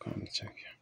काम अच्छा किया